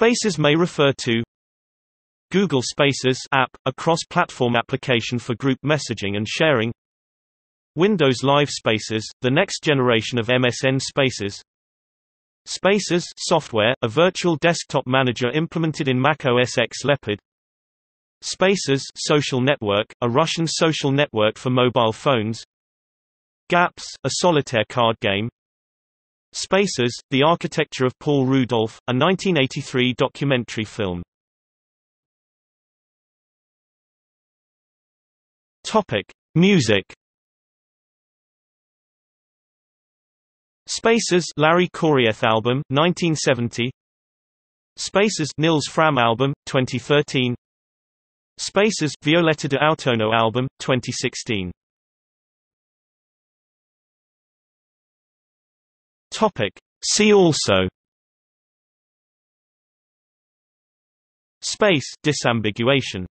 Spaces may refer to Google Spaces app, a cross-platform application for group messaging and sharing Windows Live Spaces, the next generation of MSN Spaces Spaces software, a virtual desktop manager implemented in Mac OS X Leopard Spaces social network, a Russian social network for mobile phones Gaps, a solitaire card game Spaces, The Architecture of Paul Rudolph, a 1983 documentary film. Topic: Music. Spaces Larry Coryell album 1970 Spaces Nils Frahm album 2013 Spaces Violeta de Outono album 2016 Topic. See also. Space disambiguation